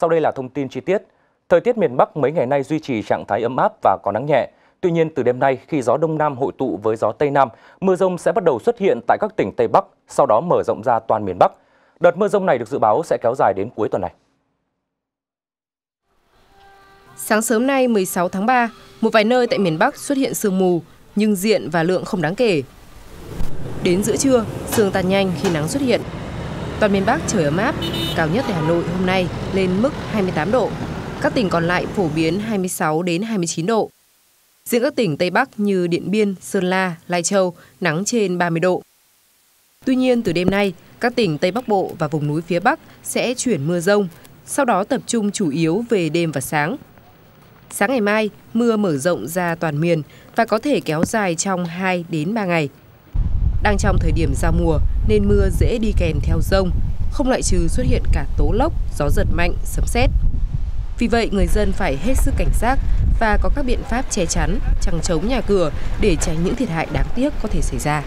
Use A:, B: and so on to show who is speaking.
A: Sau đây là thông tin chi tiết. Thời tiết miền Bắc mấy ngày nay duy trì trạng thái ấm áp và có nắng nhẹ. Tuy nhiên, từ đêm nay, khi gió Đông Nam hội tụ với gió Tây Nam, mưa rông sẽ bắt đầu xuất hiện tại các tỉnh Tây Bắc, sau đó mở rộng ra toàn miền Bắc. Đợt mưa rông này được dự báo sẽ kéo dài đến cuối tuần này.
B: Sáng sớm nay 16 tháng 3, một vài nơi tại miền Bắc xuất hiện sương mù, nhưng diện và lượng không đáng kể. Đến giữa trưa, sương tan nhanh khi nắng xuất hiện. Toàn miền Bắc trời ấm áp, cao nhất tại Hà Nội hôm nay lên mức 28 độ. Các tỉnh còn lại phổ biến 26 đến 29 độ. Riêng các tỉnh Tây Bắc như Điện Biên, Sơn La, Lai Châu nắng trên 30 độ. Tuy nhiên từ đêm nay, các tỉnh Tây Bắc Bộ và vùng núi phía Bắc sẽ chuyển mưa rông, sau đó tập trung chủ yếu về đêm và sáng. Sáng ngày mai, mưa mở rộng ra toàn miền và có thể kéo dài trong 2 đến 3 ngày. Đang trong thời điểm giao mùa nên mưa dễ đi kèm theo rông, không loại trừ xuất hiện cả tố lốc, gió giật mạnh, sấm sét. Vì vậy, người dân phải hết sức cảnh giác và có các biện pháp che chắn, chẳng chống nhà cửa để tránh những thiệt hại đáng tiếc có thể xảy ra.